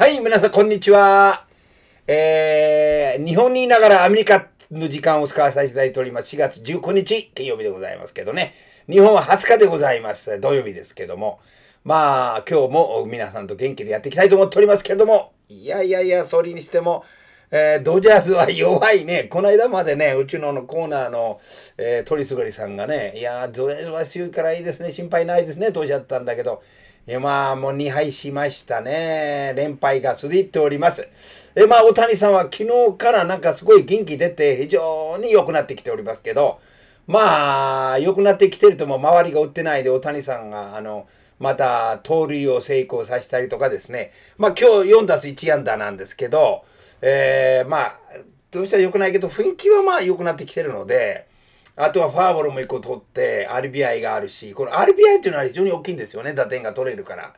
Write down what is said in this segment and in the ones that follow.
はい、皆さん、こんにちは。えー、日本にいながらアメリカの時間を使わせていただいております。4月19日、金曜日でございますけどね。日本は20日でございます。土曜日ですけども。まあ、今日も皆さんと元気でやっていきたいと思っておりますけれども。いやいやいや、それにしても、えー、ドジャースは弱いね。この間までね、うちののコーナーの、えー、鳥すがりさんがね、いやー、ドジャースは強いからいいですね、心配ないですね、とおっしゃったんだけど、まあ、もう2敗しましたね。連敗が続いております。え、まあ、大谷さんは昨日からなんかすごい元気出て、非常に良くなってきておりますけど、まあ、良くなってきてるとも周りが打ってないで、大谷さんが、あの、また、盗塁を成功させたりとかですね。まあ、今日4打数1安打なんですけど、えー、まあ、どうしたら良くないけど、雰囲気はまあ良くなってきてるので、あとはファーボールも1個取って、RBI があるし、この RBI っていうのは非常に大きいんですよね、打点が取れるから。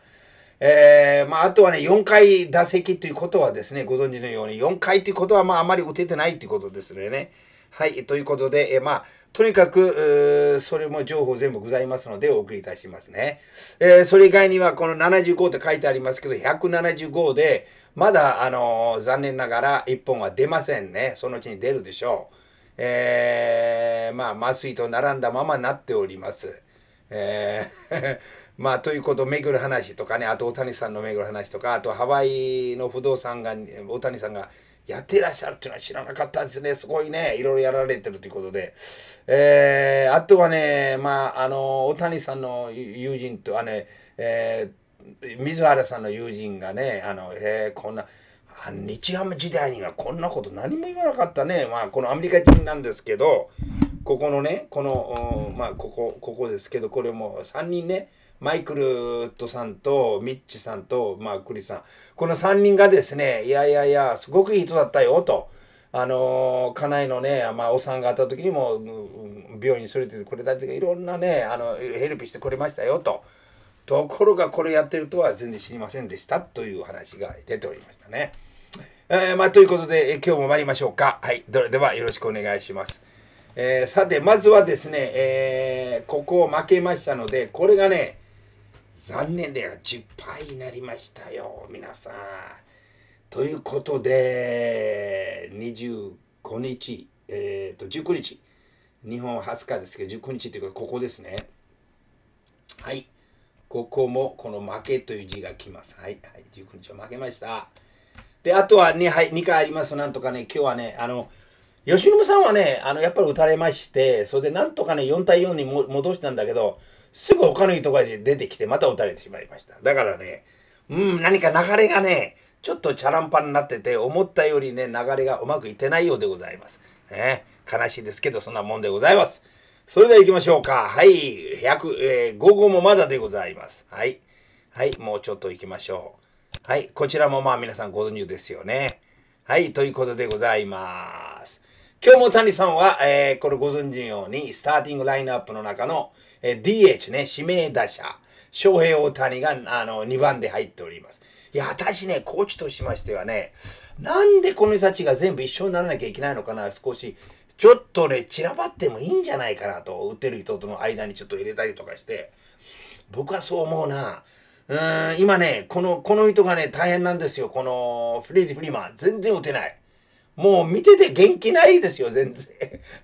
えー、まあ、あとはね、4回打席ということはですね、ご存知のように、4回ということは、まあ、あまり打ててないということですね。はい、ということで、えー、まあ、とにかく、それも情報全部ございますので、お送りいたしますね。えー、それ以外には、この75って書いてありますけど、175で、まだ、あのー、残念ながら1本は出ませんね。そのうちに出るでしょう。えー、まあ、麻酔と並んだままなっております。えー まあ、ということを巡る話とかね、あと大谷さんの巡る話とか、あとハワイの不動産が、大谷さんがやってらっしゃるっていうのは知らなかったですね。すごいね、いろいろやられてるということで。えー、あとはね、まあ、あの、大谷さんの友人と、あね、えー、水原さんの友人がね、あの、えー、こんな、日ハム時代にはこんなこと何も言わなかったね。まあ、このアメリカ人なんですけど、ここのね、この、まあ、ここ、ここですけど、これも3人ね、マイクルとさんと、ミッチさんと、まあ、クリスさん。この3人がですね、いやいやいや、すごくいい人だったよ、と。あの、家内のね、まあ、お産があった時にも、病院に連れててくれたりとか、いろんなね、あの、ヘルプしてくれましたよ、と。ところが、これやってるとは全然知りませんでした、という話が出ておりましたね。えー、まあ、ということで、え今日も参りましょうか。はい。では、よろしくお願いします。えー、さて、まずはですね、えー、ここを負けましたので、これがね、残念で10敗になりましたよ、皆さん。ということで、25日、えっ、ー、と、19日、日本20日ですけど、19日というか、ここですね。はい。ここも、この負けという字が来ます。はい。はい、19日は負けました。で、あとは2、はい、2回あります。なんとかね、今日はね、あの、吉野さんはね、あの、やっぱり打たれまして、それでなんとかね、4対4に戻したんだけど、すぐ他のいいところで出てきて、また打たれてしまいました。だからね、うん、何か流れがね、ちょっとチャランパンになってて、思ったよりね、流れがうまくいってないようでございます。ね、悲しいですけど、そんなもんでございます。それでは行きましょうか。はい。100、えー、午後もまだでございます。はい。はい、もうちょっと行きましょう。はい、こちらもまあ皆さんご存知ですよね。はい、ということでございます。今日も谷さんは、えー、これご存知のように、スターティングラインナップの中の、えー、DH ね、指名打者、翔平大谷が、あの、2番で入っております。いや、私ね、コーチとしましてはね、なんでこの人たちが全部一緒にならなきゃいけないのかな、少し、ちょっとね、散らばってもいいんじゃないかなと、打ってる人との間にちょっと入れたりとかして、僕はそう思うな。うん、今ね、この、この人がね、大変なんですよ。この、フレディ・フリーマン。全然打てない。もう見てて元気ないですよ、全然。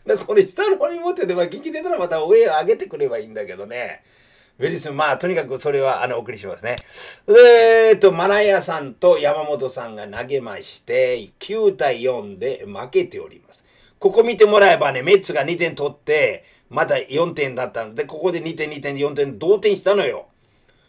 だからこれ下の方に持ってて、まあ元気出たらまた上上げてくればいいんだけどね。ベリス、まあとにかくそれはあの、お送りしますね。えーと、マナヤさんと山本さんが投げまして、9対4で負けております。ここ見てもらえばね、メッツが2点取って、また4点だったんで、ここで2点、2点、4点、同点したのよ。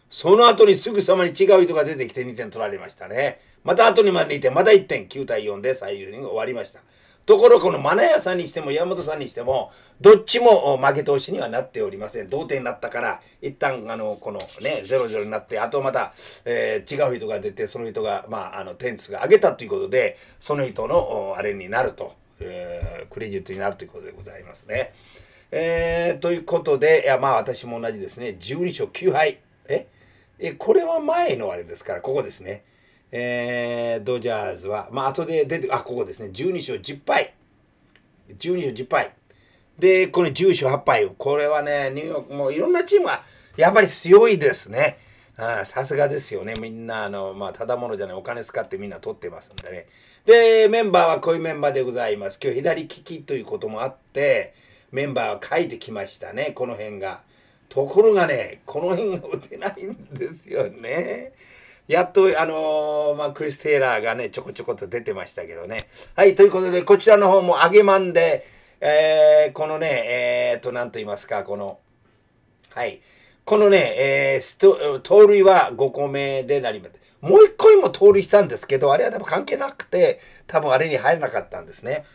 その後にすぐさまに違う人が出てきて2点取られましたね。また後にまで2点、また1点、9対4で最終に終わりました。ところこのマナヤさんにしても山本さんにしても、どっちも負け投手にはなっておりません。同点になったから、一旦、あの、このね、0-0になって、あとまた、えー、違う人が出て、その人が、まあ、あの、点数が上げたということで、その人の、あれになると、えー、クレジットになるということでございますね。えー、ということで、いや、まあ、私も同じですね。12勝9敗。え？え、これは前のあれですから、ここですね。えー、ドジャーズは、まあ、後で出て、あ、ここですね。12勝10敗。12勝10敗。で、この10勝8敗。これはね、ニューヨークもいろんなチームがやっぱり強いですね。さすがですよね。みんな、あの、まあ、ただものじゃない、お金使ってみんな取ってますんでね。で、メンバーはこういうメンバーでございます。今日左利きということもあって、メンバーを書いてきましたね、この辺が。ところがね、この辺が打てないんですよね。やっと、あのー、まあ、クリス・テイラーがね、ちょこちょこと出てましたけどね。はい、ということで、こちらの方も揚げまんで、えー、このね、えー、と、なんと言いますか、この、はい。このね、えー、スト、盗塁は5個目でなります。もう1個も盗塁したんですけど、あれは多分関係なくて、多分あれに入らなかったんですね。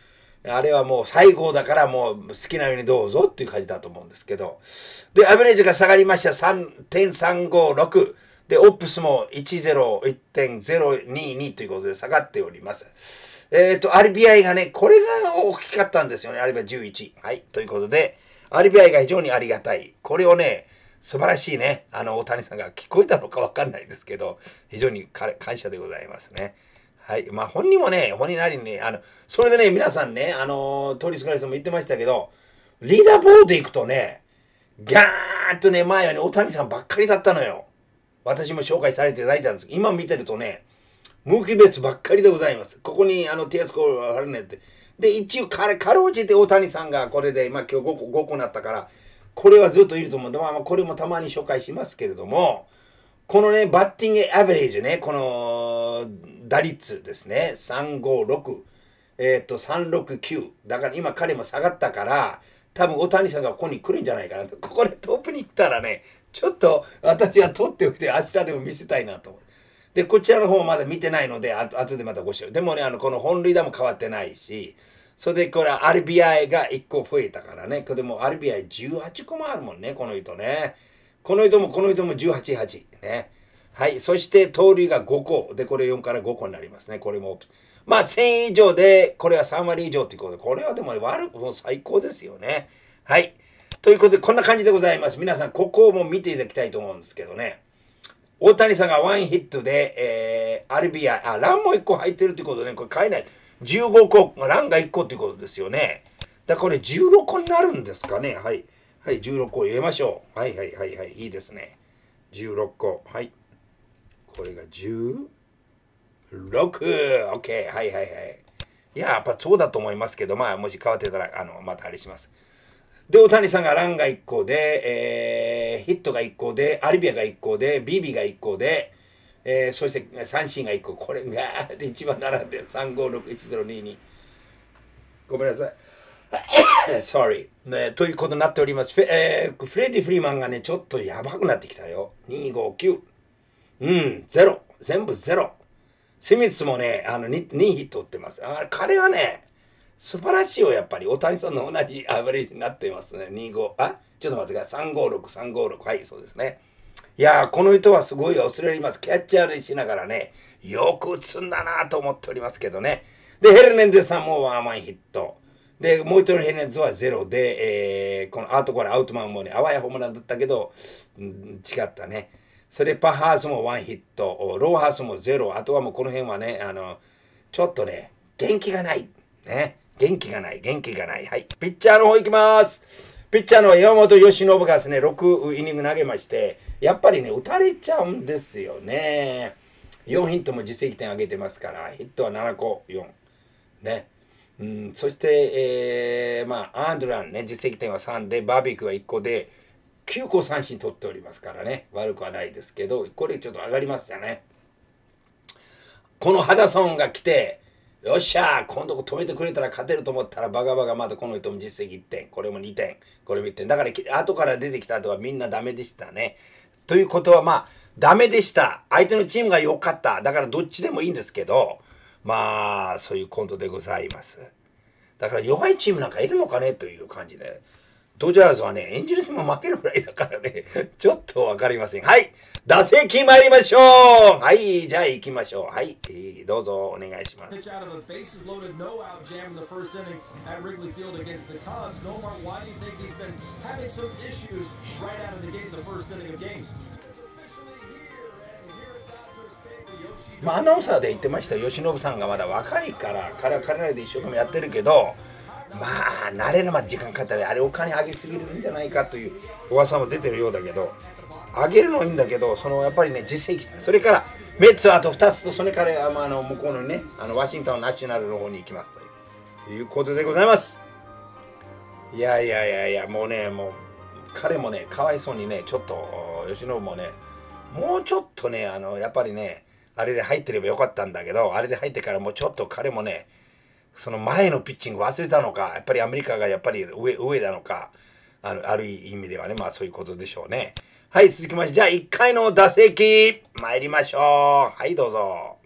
あれはもう最後だからもう好きなようにどうぞっていう感じだと思うんですけど。で、アベレージが下がりました。3.356。で、オップスも101.022ということで下がっております。えっ、ー、と、RBI がね、これが大きかったんですよね。RBI 11。はい。ということで、RBI が非常にありがたい。これをね、素晴らしいね。あの、大谷さんが聞こえたのかわかんないですけど、非常に感謝でございますね。はい。まあ、本人もね、本人なりにね、あの、それでね、皆さんね、あの、通りすがりさんも言ってましたけど、リーダーボード行くとね、ガーッとね、前はね、大谷さんばっかりだったのよ。私も紹介されていただいたんですけど今見てるとね、無機別ばっかりでございます。ここにあのティアスコールあるねって。で、一応、かかろうじて大谷さんがこれで、まあ今日5個、5個なったから、これはずっといると思うんで、まあこれもたまに紹介しますけれども、このね、バッティングアベレージね、この打率ですね、356、えっ、と、369。だから今彼も下がったから、多分大谷さんがここに来るんじゃないかなと。ここでトップに行ったらね、ちょっと私は取っておいて明日でも見せたいなと思う。で、こちらの方まだ見てないので、あ後でまたご視聴。でもね、あの、この本塁打も変わってないし、それでこれ RBI が1個増えたからね。これでも RBI18 個もあるもんね、この人ね。この人もこの人も18、8。ね。はい。そして盗塁が5個。で、これ4から5個になりますね。これも。まあ、1000以上で、これは3割以上ということで、これはでも悪くも最高ですよね。はい。ということで、こんな感じでございます。皆さん、ここも見ていただきたいと思うんですけどね。大谷さんがワンヒットで、えー、アルビア、あ、ランも1個入ってるってことで、ね、これ買えない。15個、ランが1個ってことですよね。だこれ16個になるんですかね。はい。はい、16個入れましょう。はいはいはいはい。いいですね。16個。はい。これが 16! OK! はいはいはい。いや、やっぱそうだと思いますけど、まあ、もし変わってたら、あの、またあれします。で、大谷さんがランが1個で、えー、ヒットが1個で、アリビアが1個で、ビビが1個で、えー、そして三振が1個。これがーって一番並んで、3561022。ごめんなさい。Sorry、ね。ということになっております。フえー、フレディ・フリーマンがね、ちょっとやばくなってきたよ。259。うん、ゼロ。全部ゼロ。スミスもね、あの2、2ヒット打ってます。あ彼はね、素晴らしいよ、やっぱり。大谷さんの同じアベレージになっていますね。25、あちょっと待ってください。356、356。はい、そうですね。いやー、この人はすごい恐れ入ります。キャッチャーにしながらね、よく打つんだなと思っておりますけどね。で、ヘルネンデさんもワンマンヒット。で、もう一人のヘルネンズはゼロで、えー、このアウトコールアウトマンもね、あわやホームランだったけど、違ったね。それパハースもワンヒット、ローハースもゼロ。あとはもうこの辺はね、あの、ちょっとね、元気がない。ね。元気がない、元気がない。はい。ピッチャーの方行きます。ピッチャーの山本由伸がですね、6イニング投げまして、やっぱりね、打たれちゃうんですよね。4ヒットも実績点上げてますから、ヒットは7個、4。ね。うん、そして、えー、まあ、アンドランね、実績点は3で、バービークは1個で、9個三振取っておりますからね、悪くはないですけど、これちょっと上がりましたね。このハダソンが来て、よっしゃ今度止めてくれたら勝てると思ったらバカバカまたこの人も実績1点。これも2点。これも1点。だから後から出てきた後はみんなダメでしたね。ということはまあ、ダメでした。相手のチームが良かった。だからどっちでもいいんですけど、まあ、そういうコントでございます。だから弱いチームなんかいるのかね？という感じで。ドジャースはね、エンジェルスも負けるぐらいだからね、ちょっとわかりません。はい。打席参りましょうはい、じゃあ行きましょう。はい、えー、どうぞお願いします。まあ、アナウンサーで言ってました吉信さんがまだ若いから彼は彼らで一生懸命やってるけどまあ慣れるまで時間かかったりあれお金上げすぎるんじゃないかという噂も出てるようだけど上げるのはいいんだけどそのやっぱりね実績それからメッツはあと2つとそれから、まあ、あの向こうのねあのワシントンナショナルの方に行きますということでございます。いやいやいやいやもうねもう彼もねかわいそうにねちょっと吉野もねもうちょっとねあのやっぱりねあれで入ってればよかったんだけどあれで入ってからもうちょっと彼もねその前のピッチング忘れたのかやっぱりアメリカがやっぱり上上なのかあのある意味ではねまあそういうことでしょうね。はい続きましてじゃあ1回の打席参りましょう。はいどうぞ.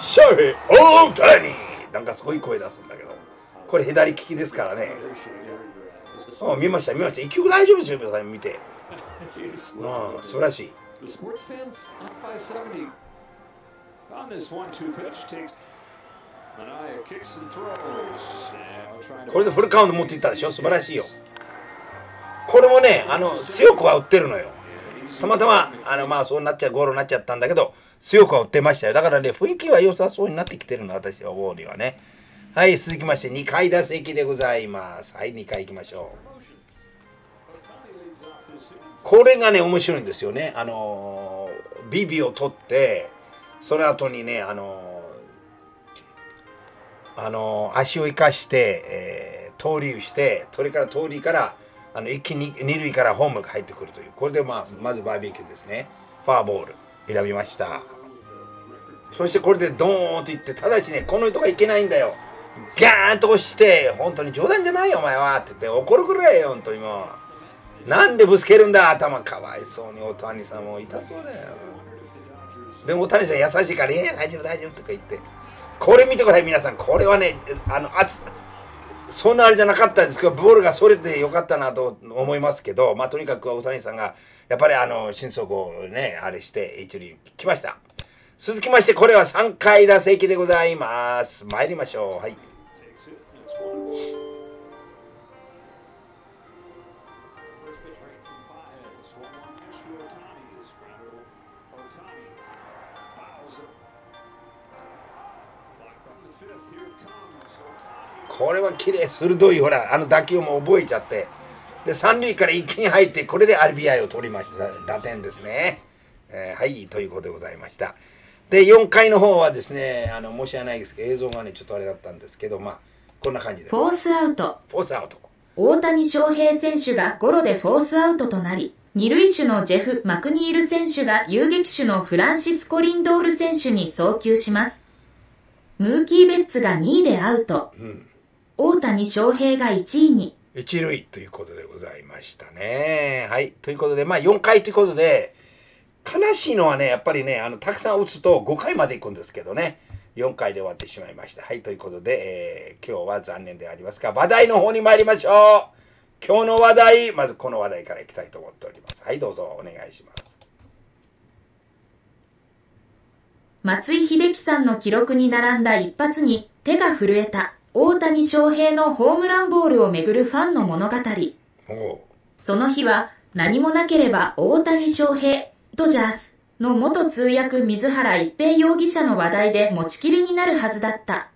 シャヘオータニなんかすごい声出すんだけど。これ左利きですからね。あ見ました見ました。一曲大丈夫ですよ皆さん見て。うん素晴らしい the sports fans on 570 on this one-two pitch takes Anaya kicks and throws. これでフルカウント持っていったでしょ？素晴らしいよ。これもねあの強くは打ってるのよ。たまたまあのまあそうなっちゃうゴロになっちゃったんだけど強くは打ってましたよ。だからね雰囲気は良さそうになってきてるの私は思うにはね。はい続きまして2回打席でございます。はい2回行きましょうこれがね面白いんですよね。あのービビを取ってその後にねあのーあのー足を生かして、えー盗塁してそれから盗塁からあの一気に二塁からホームが入ってくるという。これで、まあ、まずバーベキューですね。ファーボール。選びました。そしてこれでドーンといってただしねこの人がいけないんだよ。ガーンと押して本当に冗談じゃないよお前は。って言って怒るくらいよ本当にもう。なんでぶつけるんだ頭かわいそうに大谷さんも痛そうだよ。でも大谷さん優しいから「えー、大丈夫大丈夫」とか言って。これ見てください皆さん。これはねあのあつそんなあれじゃなかったんですけどボールがそれてよかったなと思いますけどまあとにかく大谷さんがやっぱりあの心底をねあれして一塁来ました。続きましてこれは3回打席でございます。参りましょう。はい。これは綺麗鋭いほらあの打球も覚えちゃってで三塁から一気に入ってこれで RBI を取りました打点ですね、えーはいということでございましたで4回の方はですねあの申し訳ないですけど映像がねちょっとあれだったんですけどまあこんな感じでフォースアウト。フォースアウト大谷翔平選手がゴロでフォースアウトとなり、二塁手のジェフ・マクニール選手が遊撃手のフランシスコ・リンドール選手に送球します。ムーキー・ベッツが2位でアウト。大谷翔平が1位に。一塁ということでございましたね。はい。ということでまあ4回ということで悲しいのはねやっぱりねあのたくさん打つと5回まで行くんですけどね。4回で終わってしまいました。はい。ということで、えー今日は残念でありますが話題の方に参りましょう。今日の話題まずこの話題からいきたいと思っております。はい。どうぞお願いします。松井秀喜さんの記録に並んだ一発に手が震えた大谷翔平のホームランボールをめぐるファンの物語。その日は何もなければ大谷翔平、ドジャースの元通訳水原一平容疑者の話題で持ちきりになるはずだった。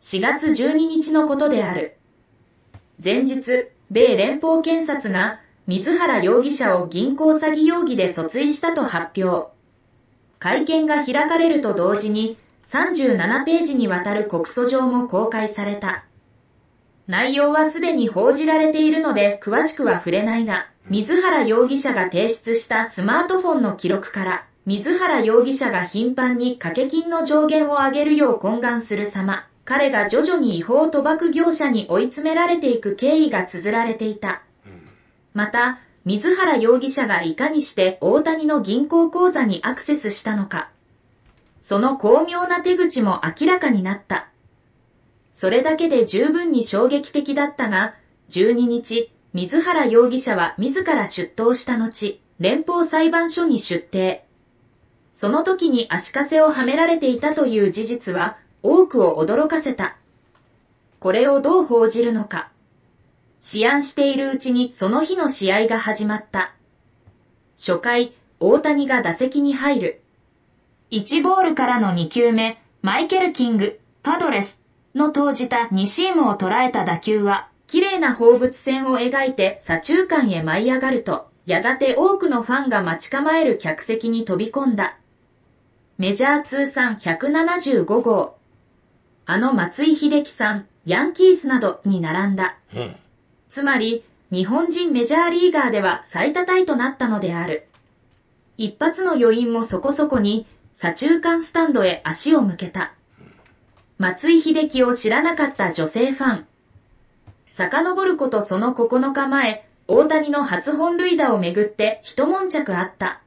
4月12日のことである。前日、米連邦検察が水原容疑者を銀行詐欺容疑で訴追したと発表。会見が開かれると同時に37ページにわたる告訴状も公開された。内容はすでに報じられているので詳しくは触れないが、水原容疑者が提出したスマートフォンの記録から、水原容疑者が頻繁に掛け金の上限を上げるよう懇願する様、彼が徐々に違法賭博業者に追い詰められていく経緯が綴られていた。また、水原容疑者がいかにして大谷の銀行口座にアクセスしたのか。その巧妙な手口も明らかになった。それだけで十分に衝撃的だったが、12日、水原容疑者は自ら出頭した後、連邦裁判所に出廷。その時に足かせをはめられていたという事実は多くを驚かせた。これをどう報じるのか。試案しているうちにその日の試合が始まった。初回、大谷が打席に入る。1ボールからの2球目、マイケル・キング、パドレスの投じた2シームを捉えた打球は、綺麗な放物線を描いて左中間へ舞い上がると、やがて多くのファンが待ち構える客席に飛び込んだ。メジャー通算175号。あの松井秀喜さん、ヤンキースなどに並んだ。うん。つまり、日本人メジャーリーガーでは最多タイとなったのである。一発の余韻もそこそこに、左中間スタンドへ足を向けた。松井秀喜を知らなかった女性ファン。遡ることその9日前、大谷の初本塁打をめぐって一悶着あった。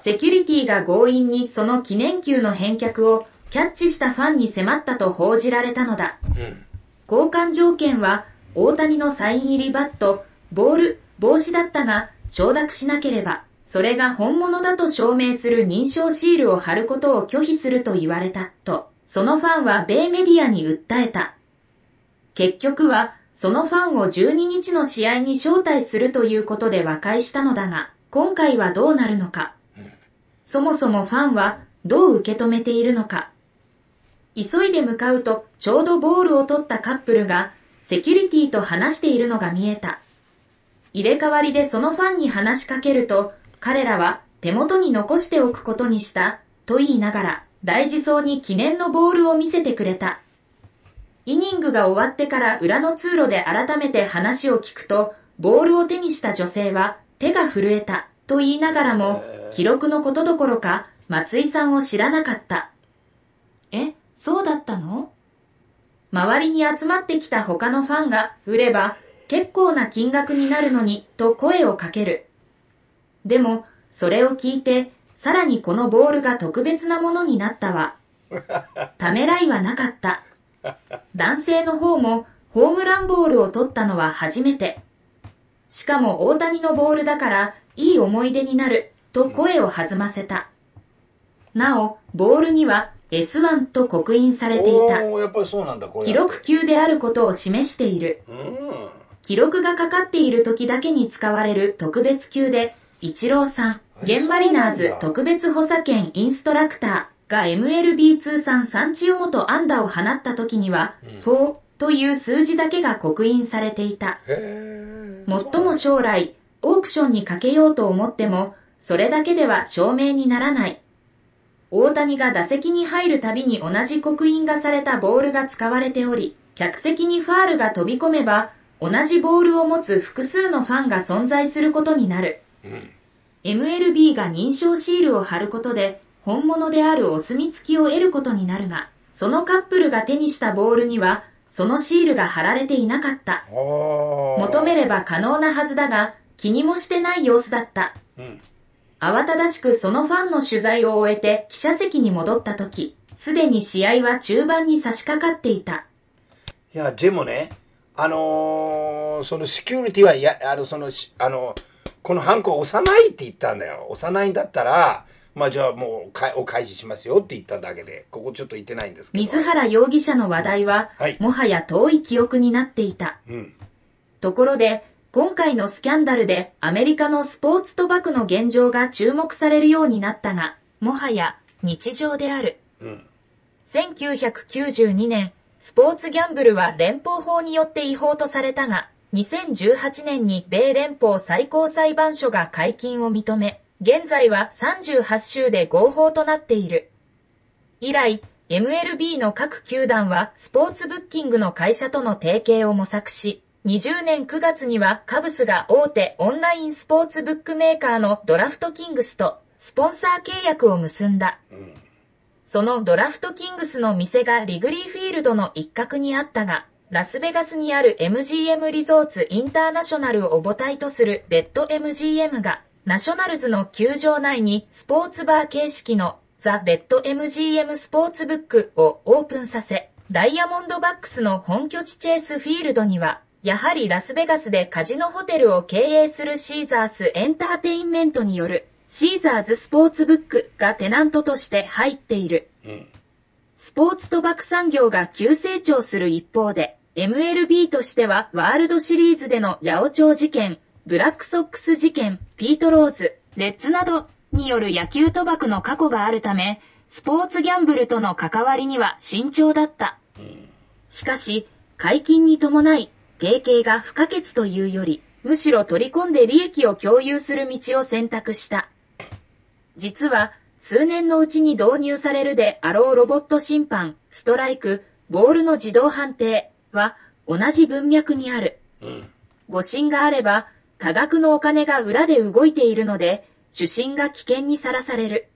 セキュリティが強引にその記念球の返却をキャッチしたファンに迫ったと報じられたのだ。うん。交換条件は大谷のサイン入りバット、ボール、帽子だったが承諾しなければ、それが本物だと証明する認証シールを貼ることを拒否すると言われた、と、そのファンは米メディアに訴えた。結局は、そのファンを12日の試合に招待するということで和解したのだが、今回はどうなるのか。そもそもファンはどう受け止めているのか。急いで向かうと、ちょうどボールを取ったカップルが、セキュリティと話しているのが見えた。入れ替わりでそのファンに話しかけると、彼らは手元に残しておくことにした、と言いながら、大事そうに記念のボールを見せてくれた。イニングが終わってから裏の通路で改めて話を聞くと、ボールを手にした女性は手が震えた、と言いながらも、記録のことどころか、松井さんを知らなかった。え、そうだったの？周りに集まってきた他のファンが売れば結構な金額になるのにと声をかける。でも、それを聞いて、さらにこのボールが特別なものになったわ。ためらいはなかった。男性の方もホームランボールを取ったのは初めて。しかも大谷のボールだからいい思い出になると声を弾ませた。なお、ボールには S1 と刻印されていた。記録級であることを示している。うん。記録がかかっている時だけに使われる特別級で、イチローさん、ゲンマリナーズ特別補佐兼インストラクターが MLB 通算3チオモと安打を放った時には、4という数字だけが刻印されていた。へもっとも将来、オークションにかけようと思っても、それだけでは証明にならない。大谷が打席に入るたびに同じ刻印がされたボールが使われており、客席にファールが飛び込めば、同じボールを持つ複数のファンが存在することになる。MLB が認証シールを貼ることで、本物であるお墨付きを得ることになるが、そのカップルが手にしたボールには、そのシールが貼られていなかった。求求めれば可能なはずだが、気にもしてない様子だった。うん。慌ただしくそのファンの取材を終えて記者席に戻った時、すでに試合は中盤に差し掛かっていた。いや、でもね、あのーそのセキュリティは、いや、あの、その、しあの、このハンコを押さないって言ったんだよ。押さないんだったら、まあじゃあもうかお返ししますよって言っただけで、ここちょっと言ってないんですけど。水原容疑者の話題は、はいもはや遠い記憶になっていた。うん。ところで、今回のスキャンダルでアメリカのスポーツ賭博の現状が注目されるようになったが、もはや日常である。うん。1992年、スポーツギャンブルは連邦法によって違法とされたが、2018年に米連邦最高裁判所が解禁を認め、現在は38州で合法となっている。以来、MLB の各球団はスポーツブッキングの会社との提携を模索し、20年9月にはカブスが大手オンラインスポーツブックメーカーのドラフトキングスとスポンサー契約を結んだ。そのドラフトキングスの店がリグリーフィールドの一角にあったが、ラスベガスにある MGM リゾーツインターナショナルを母体とするレッド MGM が、ナショナルズの球場内にスポーツバー形式のザ・レッド MGM スポーツブックをオープンさせ、ダイヤモンドバックスの本拠地チェイスフィールドには、やはりラスベガスでカジノホテルを経営するシーザースエンターテインメントによるシーザーズスポーツブックがテナントとして入っている。スポーツ賭博産業が急成長する一方で、MLB としてはワールドシリーズでの八百長事件、ブラックソックス事件、ピートローズ、レッツなどによる野球賭博の過去があるため、スポーツギャンブルとの関わりには慎重だった。しかし、解禁に伴い、提携が不可欠というより、むしろ取り込んで利益を共有する道を選択した。実は、数年のうちに導入されるであろうロボット審判、ストライク、ボールの自動判定は同じ文脈にある。誤審があれば、多額のお金が裏で動いているので、主審が危険にさらされる。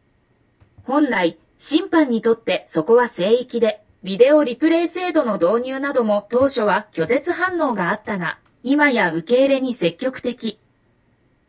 本来、審判にとってそこは聖域で、ビデオリプレイ制度の導入なども当初は拒絶反応があったが、今や受け入れに積極的。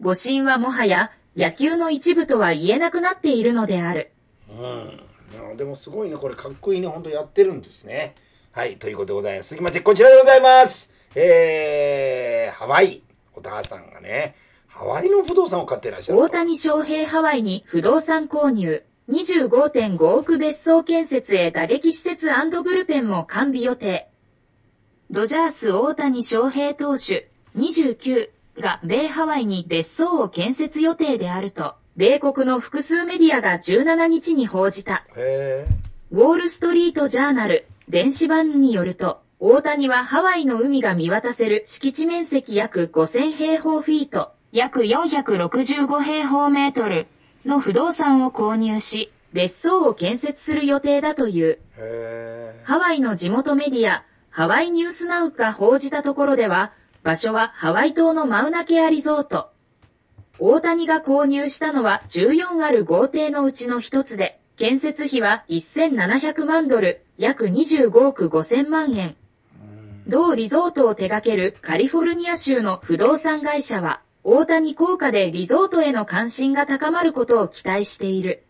誤審はもはや野球の一部とは言えなくなっているのである。うん、でもすごいねこれかっこいいね本当やってるんですねはいということでございます。続きましてこちらでございます。えー、ハワイ。お母さんがねハワイの不動産を買ってらっしゃると。大谷翔平ハワイに不動産購入。25.5億別荘建設へ打撃施設ブルペンも完備予定。ドジャース大谷翔平投手。29が米ハワイに別荘を建設予定であると、米国の複数メディアが17日に報じた。へウォールストリートジャーナル電子版によると、大谷はハワイの海が見渡せる敷地面積約5000平方フィート、約465平方メートルの不動産を購入し、別荘を建設する予定だという。ハワイの地元メディア、ハワイニュースナウが報じたところでは、場所はハワイ島のマウナケアリゾート。大谷が購入したのは14ある豪邸のうちの一つで、建設費は1700万ドル、約25億5000万円。同リゾートを手掛けるカリフォルニア州の不動産会社は、大谷効果でリゾートへの関心が高まることを期待している。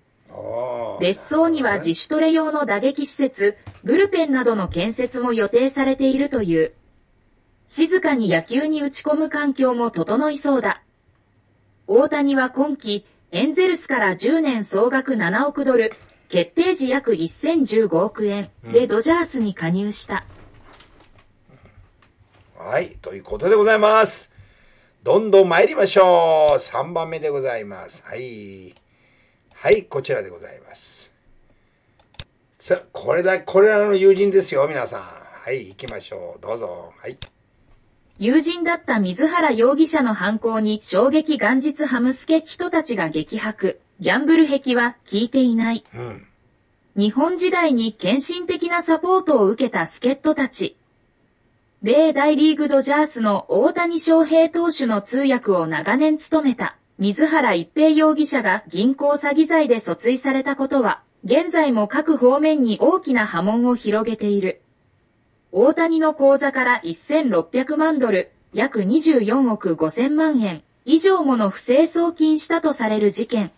別荘には自主トレ用の打撃施設、ブルペンなどの建設も予定されているという。静かに野球に打ち込む環境も整いそうだ。大谷は今季、エンゼルスから10年総額7億ドル、決定時約1015億円でドジャースに加入した。はい、ということでございます。どんどん参りましょう。3番目でございます。はい。はい、こちらでございます。さあ、これだ、これらの友人ですよ、皆さん。はい、行きましょう。どうぞ。はい。友人だった水原容疑者の犯行に衝撃元日ハムスケ人たちが激白。ギャンブル壁は効いていない。うん。日本時代に献身的なサポートを受けた助っ人たち。米大リーグドジャースの大谷翔平投手の通訳を長年務めた水原一平容疑者が銀行詐欺罪で訴追されたことは、現在も各方面に大きな波紋を広げている。大谷の口座から1600万ドル、約24億5000万円以上もの不正送金したとされる事件。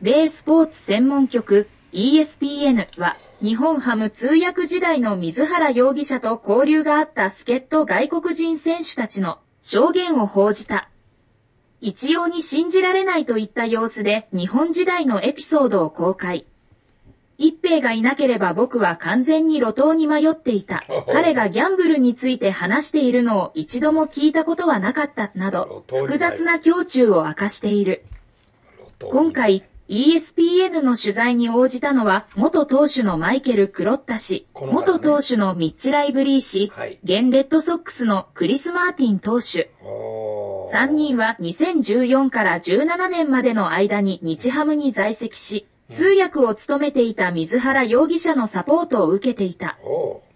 米スポーツ専門局 ESPN は日本ハム通訳時代の水原容疑者と交流があった助っ人外国人選手たちの証言を報じた。一様に信じられないといった様子で日本時代のエピソードを公開。一平がいなければ僕は完全に路頭に迷っていた。彼がギャンブルについて話しているのを一度も聞いたことはなかった。など、複雑な胸中を明かしている。今回、ESPN の取材に応じたのは、元投手のマイケル・クロッタ氏、ね。元投手のミッチ・ライブリー氏、はい。現レッドソックスのクリス・マーティン投手。おー。3人は2014から17年までの間に日ハムに在籍し、通訳を務めていた水原容疑者のサポートを受けていた。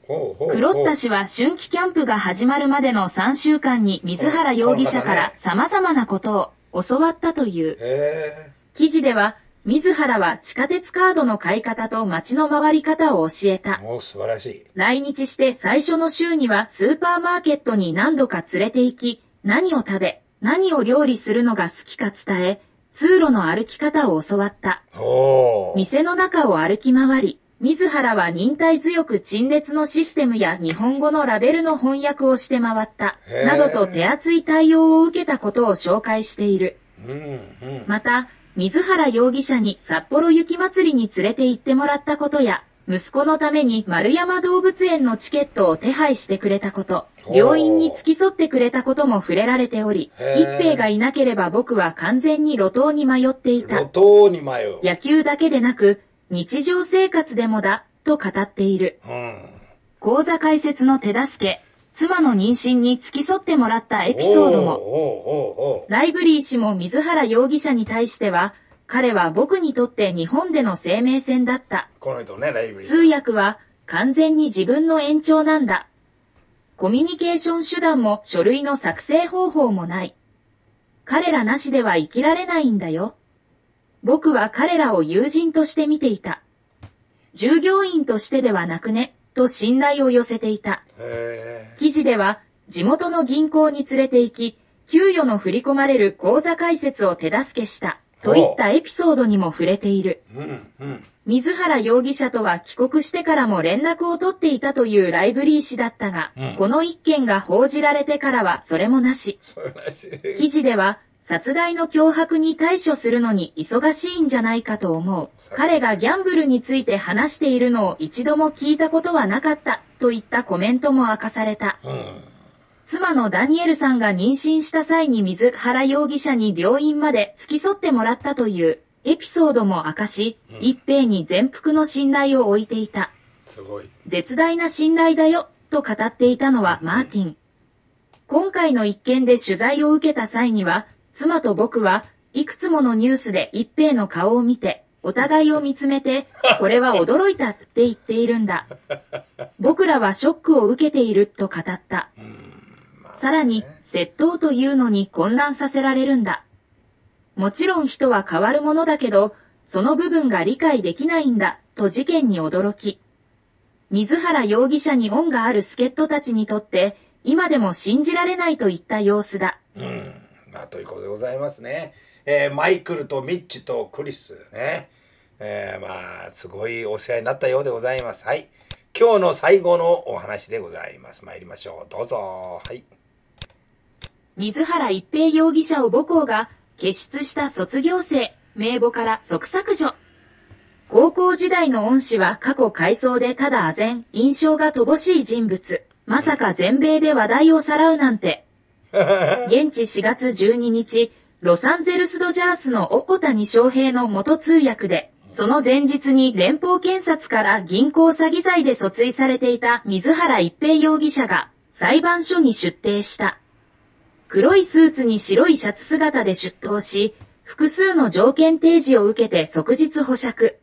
クロッタ氏は春季キャンプが始まるまでの3週間に水原容疑者から様々なことを教わったという。へ記事では、水原は地下鉄カードの買い方と街の回り方を教ええた。もう素晴らしい。来日して最初の週にはスーパーマーケットに何度か連れて行き、何を食べ、何を料理するのが好きか伝え、通路の歩き方を教わった。店の中を歩き回り、水原は忍耐強く陳列のシステムや日本語のラベルの翻訳をして回ったなどと手厚い対応を受けたことを紹介している。うんうん。また、水原容疑者に札幌雪まつりに連れて行ってもらったことや、息子のために丸山動物園のチケットを手配してくれたこと、病院に付き添ってくれたことも触れられており、一平がいなければ僕は完全に路頭に迷っていた路。頭に迷う。野球だけでなく、日常生活でもだ、と語っている。うん。講座開設の手助け、妻の妊娠に付き添ってもらったエピソードも、ライブリー氏も水原容疑者に対しては、彼は僕にとって日本での生命線だった。この人ね、ライブ通訳は完全に自分の延長なんだ。コミュニケーション手段も書類の作成方法もない。彼らなしでは生きられないんだよ。僕は彼らを友人として見ていた。従業員としてではなくね、と信頼を寄せていた。へ記事では、地元の銀行に連れて行き、給与の振り込まれる口座開設を手助けした、といったエピソードにも触れている。えうん、うん。水原容疑者とは帰国してからも連絡を取っていたというライブリー氏だったが、うんこの一件が報じられてからはそれもなし。それらしい。記事では、殺害の脅迫に対処するのに忙しいんじゃないかと思う。彼がギャンブルについて話しているのを一度も聞いたことはなかった、といったコメントも明かされた。うん。妻のダニエルさんが妊娠した際に水原容疑者に病院まで付き添ってもらったというエピソードも明かし、一平に全幅の信頼を置いていた。すごい。絶大な信頼だよ、と語っていたのはマーティン。今回の一件で取材を受けた際には、妻と僕はいくつものニュースで一平の顔を見て、お互いを見つめて、これは驚いたって言っているんだ。僕らはショックを受けていると語った。さらに、窃盗というのに混乱させられるんだ。もちろん人は変わるものだけど、その部分が理解できないんだ、と事件に驚き。水原容疑者に恩がある助っ人たちにとって、今でも信じられないといった様子だ。うん。まあ、ということでございますね。えーマイクルとミッチとクリスね。えーまあ、すごいお世話になったようでございます。はい。今日の最後のお話でございます。参りましょう。どうぞ。はい。水原一平容疑者を母校が結出した卒業生、名簿から即削除。高校時代の恩師は過去回想でただ唖然、印象が乏しい人物。まさか全米で話題をさらうなんて。現地4月12日、ロサンゼルスドジャースの大谷翔平の元通訳で、その前日に連邦検察から銀行詐欺罪で訴追されていた水原一平容疑者が裁判所に出廷した。黒いスーツに白いシャツ姿で出頭し、複数の条件提示を受けて即日保釈。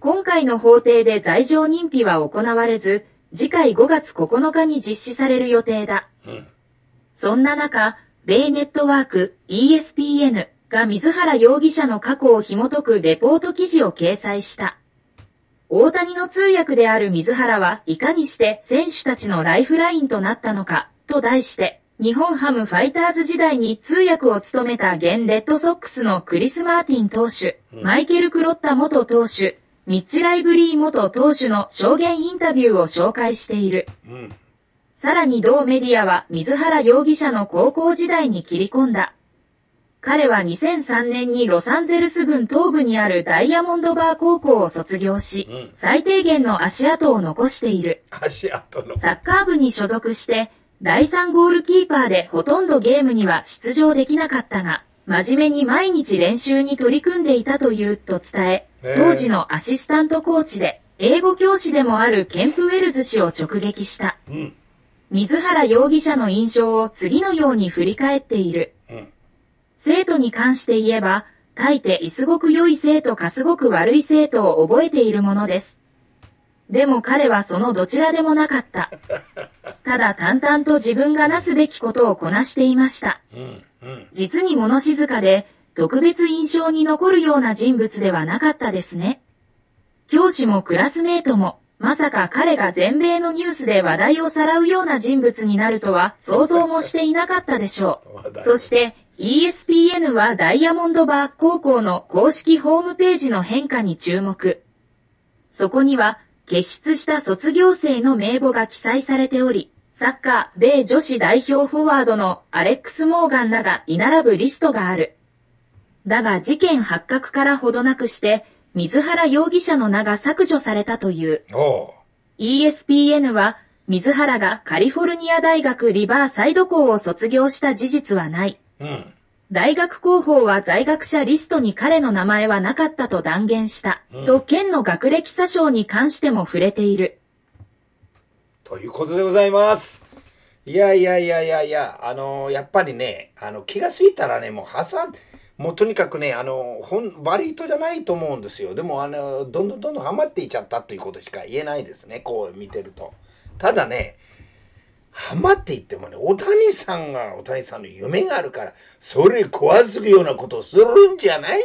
今回の法廷で罪状認否は行われず、次回5月9日に実施される予定だ。うん。そんな中、米ネットワーク ESPN が水原容疑者の過去を紐解くレポート記事を掲載した。大谷の通訳である水原はいかにして選手たちのライフラインとなったのか、と題して、日本ハムファイターズ時代に通訳を務めた現レッドソックスのクリス・マーティン投手、マイケル・クロッタ元投手、ミッチ・ライブリー元投手の証言インタビューを紹介している。うん。さらに同メディアは水原容疑者の高校時代に切り込んだ。彼は2003年にロサンゼルス郡東部にあるダイヤモンドバー高校を卒業し、うん最低限の足跡を残している。足跡の。サッカー部に所属して、第3ゴールキーパーでほとんどゲームには出場できなかったが、真面目に毎日練習に取り組んでいたというと伝え、当時のアシスタントコーチで、英語教師でもあるケンプ・ウェルズ氏を直撃した。うん。水原容疑者の印象を次のように振り返っている。うん。生徒に関して言えば、大抵すごく良い生徒かすごく悪い生徒を覚えているものです。でも彼はそのどちらでもなかった。ただ淡々と自分がなすべきことをこなしていました。うん。うん。実に物静かで、特別印象に残るような人物ではなかったですね。教師もクラスメートも、まさか彼が全米のニュースで話題をさらうような人物になるとは想像もしていなかったでしょう。そして、ESPN はダイヤモンドバー高校の公式ホームページの変化に注目。そこには、結出した卒業生の名簿が記載されており、サッカー、米女子代表フォワードのアレックス・モーガンらが居並ぶリストがある。だが事件発覚からほどなくして、水原容疑者の名が削除されたという。ESPN は、水原がカリフォルニア大学リバーサイド校を卒業した事実はない。うん。大学広報は在学者リストに彼の名前はなかったと断言した。と、県の学歴詐称に関しても触れている。ということでございます。いやいやいやいやいや、あのやっぱりね、あの、気がついたらね、もう破産、もうとにかくね、あの、ほん、悪い人じゃないと思うんですよ。でも、あの、どんどんどんどんハマっていっちゃったということしか言えないですね、こう見てると。ただね、ハマっていってもね、大谷さんが、大谷さんの夢があるから、それ壊すようなことするんじゃないよ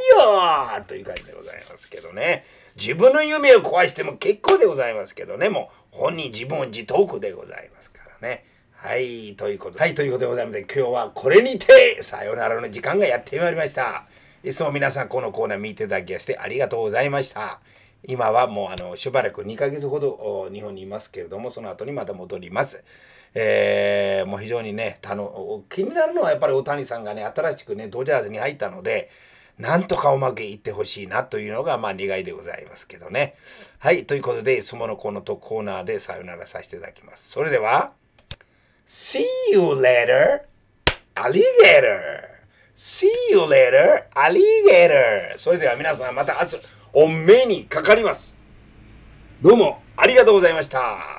という感じでございますけどね。自分の夢を壊しても結構でございますけどね、もう本人自分自得でございますからね。はい、ということで、はい、ということでございまして、今日はこれにて、さよならの時間がやってまいりました。いつも皆さんこのコーナー見ていただきましてありがとうございました。今はもうあの、しばらく2ヶ月ほど日本にいますけれども、その後にまた戻ります。えー、もう非常にね、たの、気になるのはやっぱり大谷さんがね、新しくね、ドジャーズに入ったので、なんとかうまくいってほしいなというのが、まあ、願いでございますけどね。はい。ということで、そのこのとコーナーでさよならさせていただきます。それでは、See you later, alligator! See you later, alligator! それでは皆さんまた明日、お目にかかります。どうもありがとうございました。